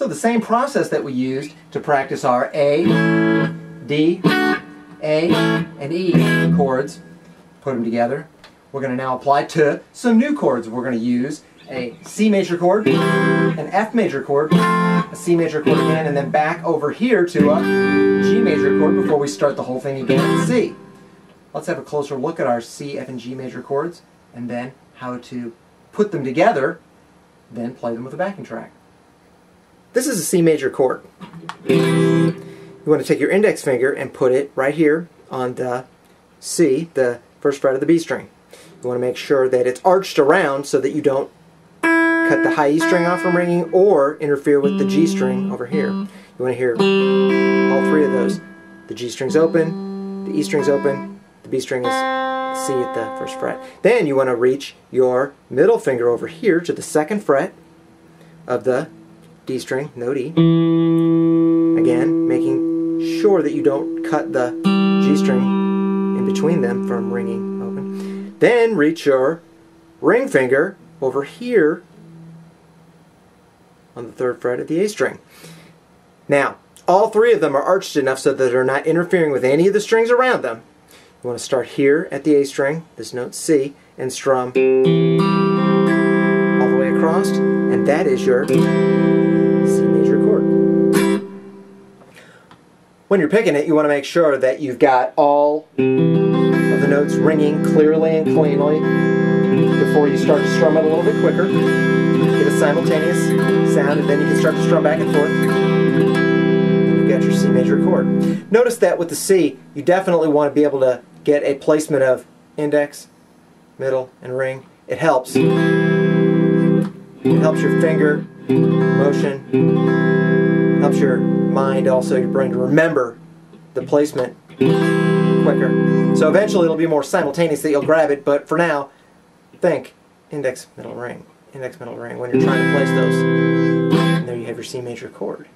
So the same process that we used to practice our A, D, A, and E chords, put them together. We're going to now apply to some new chords. We're going to use a C major chord, an F major chord, a C major chord again, and then back over here to a G major chord before we start the whole thing again in C. Let's have a closer look at our C, F, and G major chords, and then how to put them together, then play them with a backing track. This is a C major chord. You want to take your index finger and put it right here on the C, the first fret of the B string. You want to make sure that it's arched around so that you don't cut the high E string off from ringing or interfere with the G string over here. You want to hear all three of those. The G string's open, the E string's open, the B string is C at the first fret. Then you want to reach your middle finger over here to the second fret of the D string, no D. Again, making sure that you don't cut the G string in between them from ringing open. Then reach your ring finger over here on the third fret of the A string. Now, all three of them are arched enough so that they're not interfering with any of the strings around them. You want to start here at the A string, this note C, and strum all the way across, and that is your When you're picking it, you want to make sure that you've got all of the notes ringing clearly and cleanly before you start to strum it a little bit quicker. Get a simultaneous sound, and then you can start to strum back and forth You've got your C major chord. Notice that with the C, you definitely want to be able to get a placement of index, middle, and ring. It helps. It helps your finger motion, helps your mind, also your brain to remember the placement quicker. So eventually it'll be more simultaneous that you'll grab it, but for now, think index, middle, ring, index, middle, ring when you're trying to place those. And there you have your C major chord.